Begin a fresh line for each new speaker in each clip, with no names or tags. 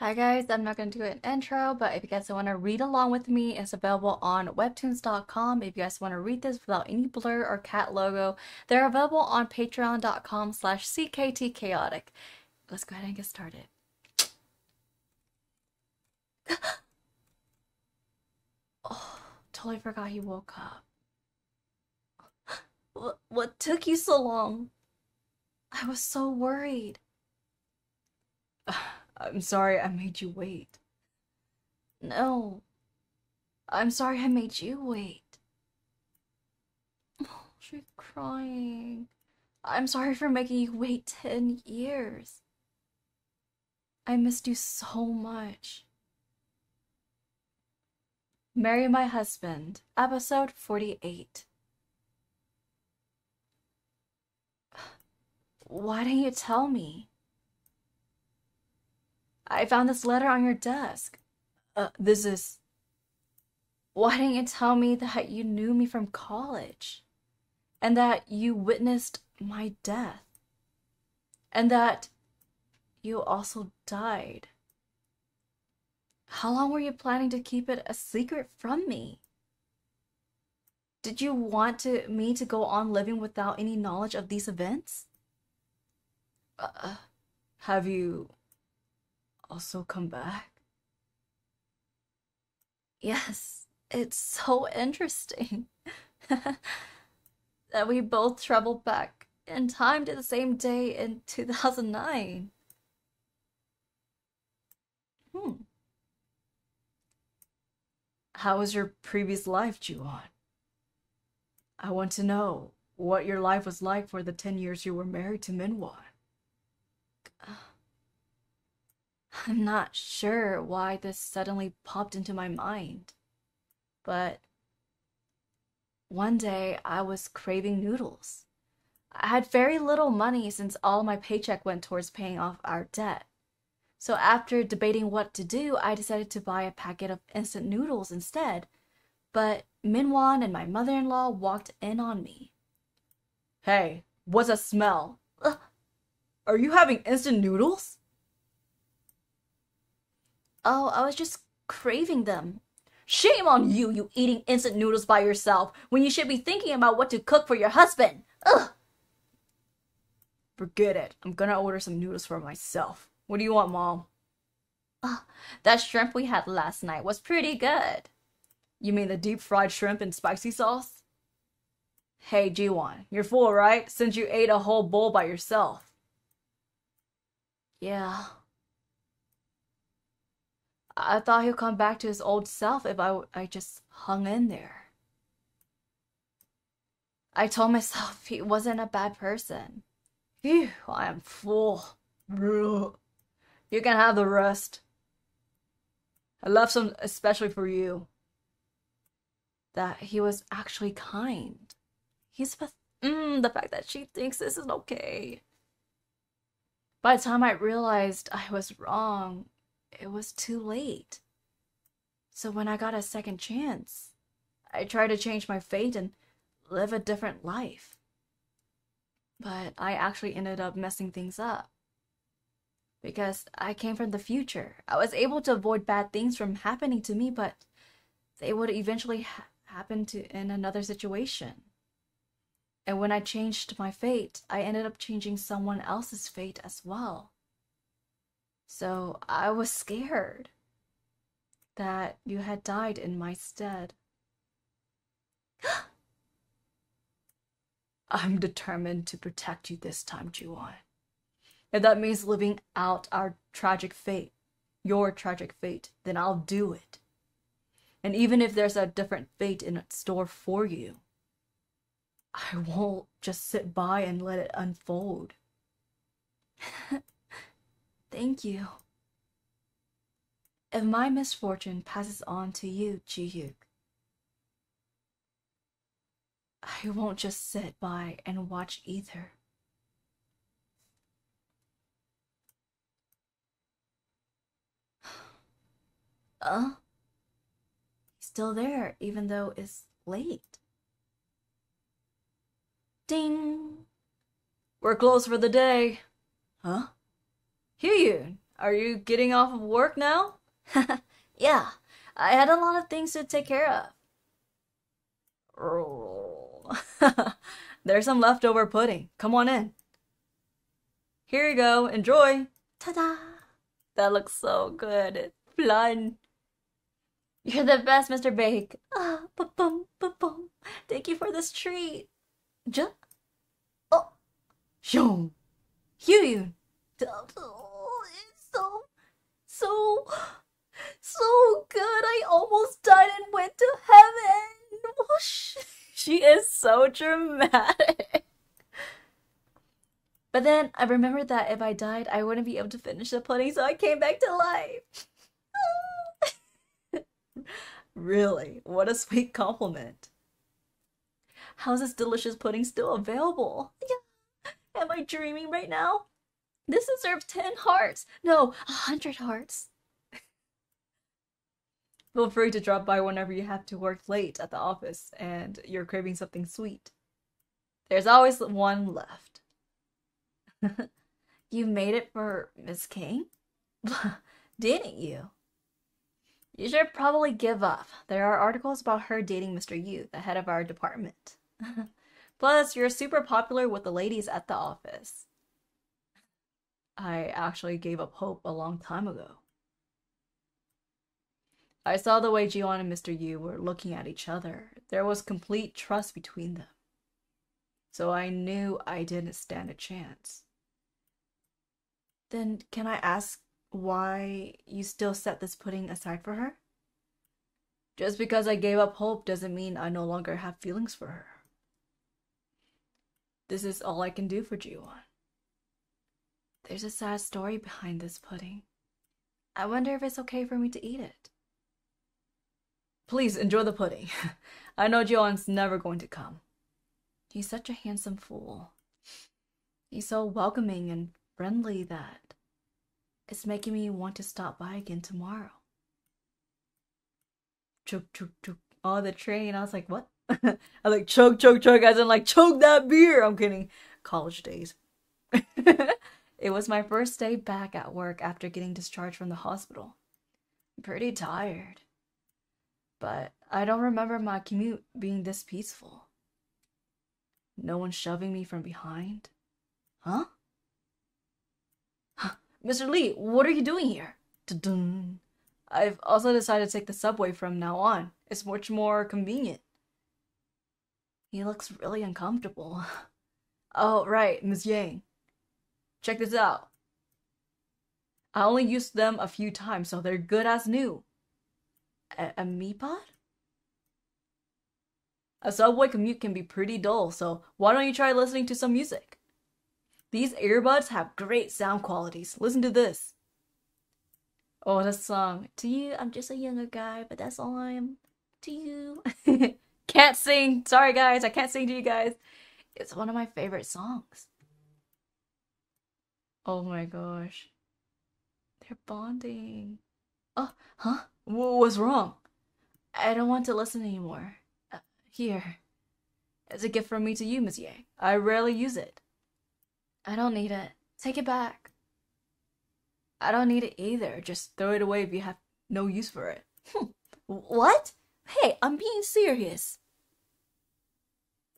Hi guys, I'm not going to do an intro, but if you guys want to read along with me, it's available on webtoons.com. If you guys want to read this without any blur or cat logo, they're available on patreon.com slash cktchaotic. Let's go ahead and get started. oh, totally forgot he woke up. What, what took you so long? I was so worried. I'm sorry I made you wait. No. I'm sorry I made you wait. Oh, she's crying. I'm sorry for making you wait 10 years. I missed you so much. Marry My Husband, episode 48. Why didn't you tell me? I found this letter on your desk. Uh, this is. Why didn't you tell me that you knew me from college? And that you witnessed my death? And that you also died? How long were you planning to keep it a secret from me? Did you want to, me to go on living without any knowledge of these events? Uh, have you also come back? Yes, it's so interesting that we both traveled back in time to the same day in 2009. Hmm. How was your previous life, Jiwon? I want to know what your life was like for the 10 years you were married to Minhwan. I'm not sure why this suddenly popped into my mind, but one day I was craving noodles. I had very little money since all my paycheck went towards paying off our debt. So after debating what to do, I decided to buy a packet of instant noodles instead. But Minhwan and my mother-in-law walked in on me. Hey, what's a smell? Ugh. Are you having instant noodles? Oh, I was just craving them. Shame on you, you eating instant noodles by yourself when you should be thinking about what to cook for your husband. Ugh. Forget it. I'm gonna order some noodles for myself. What do you want, Mom? Oh, that shrimp we had last night was pretty good. You mean the deep fried shrimp and spicy sauce? Hey, Jiwon, you're full, right? Since you ate a whole bowl by yourself. Yeah, I thought he'd come back to his old self if I, I just hung in there. I told myself he wasn't a bad person. Phew, I am full. You can have the rest. I left some especially for you. That he was actually kind. He's mm, the fact that she thinks this is okay. By the time I realized I was wrong, it was too late. So when I got a second chance, I tried to change my fate and live a different life. But I actually ended up messing things up. Because I came from the future. I was able to avoid bad things from happening to me, but they would eventually ha happen to in another situation. And when I changed my fate, I ended up changing someone else's fate as well. So I was scared that you had died in my stead. I'm determined to protect you this time, Jiwon. If that means living out our tragic fate, your tragic fate, then I'll do it. And even if there's a different fate in store for you, I won't just sit by and let it unfold. Thank you. If my misfortune passes on to you, Jihyuk, I won't just sit by and watch either. Uh, he's still there, even though it's late. Ding! We're closed for the day. Huh? Hyun, are you getting off of work now? yeah, I had a lot of things to take care of. There's some leftover pudding. Come on in. Here you go. Enjoy. Ta-da! That looks so good. It's fun. You're the best, Mr. Baek. Ah, ba-bum, ba-bum. Thank you for this treat. J. Oh. Shoo. Hyun. So, so, good. I almost died and went to heaven. Whoosh. She is so dramatic. But then I remembered that if I died, I wouldn't be able to finish the pudding, so I came back to life. really? What a sweet compliment. How's this delicious pudding still available? Yeah. Am I dreaming right now? This deserves 10 hearts. No, a 100 hearts. Feel free to drop by whenever you have to work late at the office and you're craving something sweet. There's always one left. you made it for Miss Kang? Didn't you? You should probably give up. There are articles about her dating Mr. Yu, the head of our department. Plus, you're super popular with the ladies at the office. I actually gave up hope a long time ago. I saw the way Jiwon and Mr. Yu were looking at each other. There was complete trust between them. So I knew I didn't stand a chance. Then can I ask why you still set this pudding aside for her? Just because I gave up hope doesn't mean I no longer have feelings for her. This is all I can do for Jiwon. There's a sad story behind this pudding. I wonder if it's okay for me to eat it. Please enjoy the pudding. I know Jiwon's never going to come. He's such a handsome fool. He's so welcoming and friendly that it's making me want to stop by again tomorrow. Choke, choke, choke. Oh, the train. I was like, what? I like choke, choke, choke, as in like choke that beer. I'm kidding. College days. it was my first day back at work after getting discharged from the hospital. I'm pretty tired. But I don't remember my commute being this peaceful. No one shoving me from behind. Huh? Mr. Lee, what are you doing here? Dun-dun. I've also decided to take the subway from now on. It's much more convenient. He looks really uncomfortable. Oh, right, Ms. Yang. Check this out. I only used them a few times, so they're good as new. A, a Meepod? A subway commute can be pretty dull, so why don't you try listening to some music? These earbuds have great sound qualities. Listen to this. Oh, this song. To you, I'm just a younger guy, but that's all I am. To you. can't sing. Sorry, guys. I can't sing to you guys. It's one of my favorite songs. Oh my gosh. They're bonding. Oh, huh? What's wrong? I don't want to listen anymore. Uh, here. It's a gift from me to you, Monsieur. I rarely use it. I don't need it. Take it back. I don't need it either. Just throw it away if you have no use for it. Hmm. what? Hey, I'm being serious.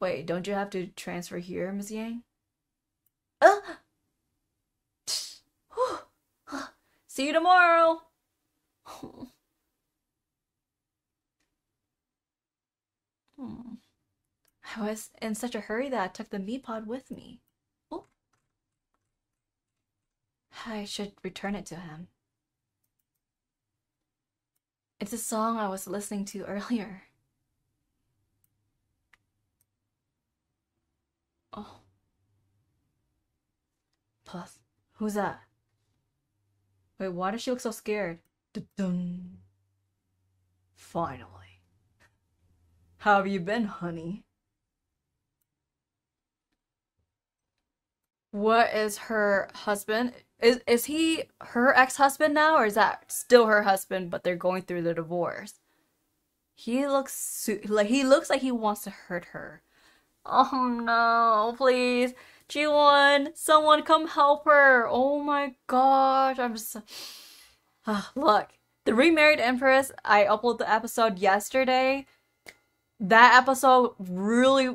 Wait, don't you have to transfer here, Ms. Yang? Uh. See you tomorrow. Hmm. I was in such a hurry that I took the Meepod with me. I should return it to him. It's a song I was listening to earlier. Oh. Plus, who's that? Wait, why does she look so scared? Dun-dun. Finally. How have you been, honey? What is her husband? Is is he her ex-husband now or is that still her husband but they're going through the divorce? He looks like he looks like he wants to hurt her. Oh no, please Jiwon, someone come help her. Oh my gosh, I'm just. Ah, look, the remarried empress. I uploaded the episode yesterday. That episode really,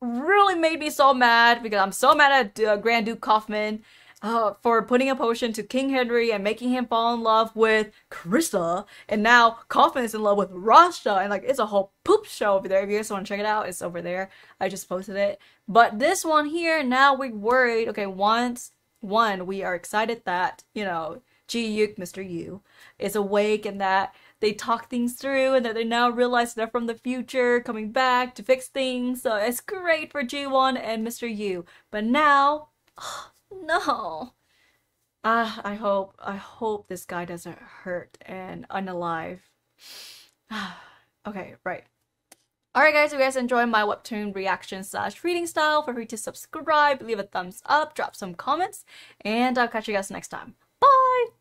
really made me so mad because I'm so mad at uh, Grand Duke Kaufman uh, for putting a potion to King Henry and making him fall in love with Krista, and now Kaufman is in love with Rashta, and like it's a whole poop show over there. If you guys want to check it out, it's over there. I just posted it. But this one here, now we're worried. Okay, once one, we are excited that you know Jihyuk, Mr. Yu, is awake and that they talk things through and that they now realize they're from the future coming back to fix things. So it's great for Ji-won and Mr. Yu. But now, oh, no. Ah, I hope, I hope this guy doesn't hurt and unalive. okay, right. Alright guys, if you guys enjoy my webtoon reaction slash reading style, feel free to subscribe, leave a thumbs up, drop some comments, and I'll catch you guys next time. Bye!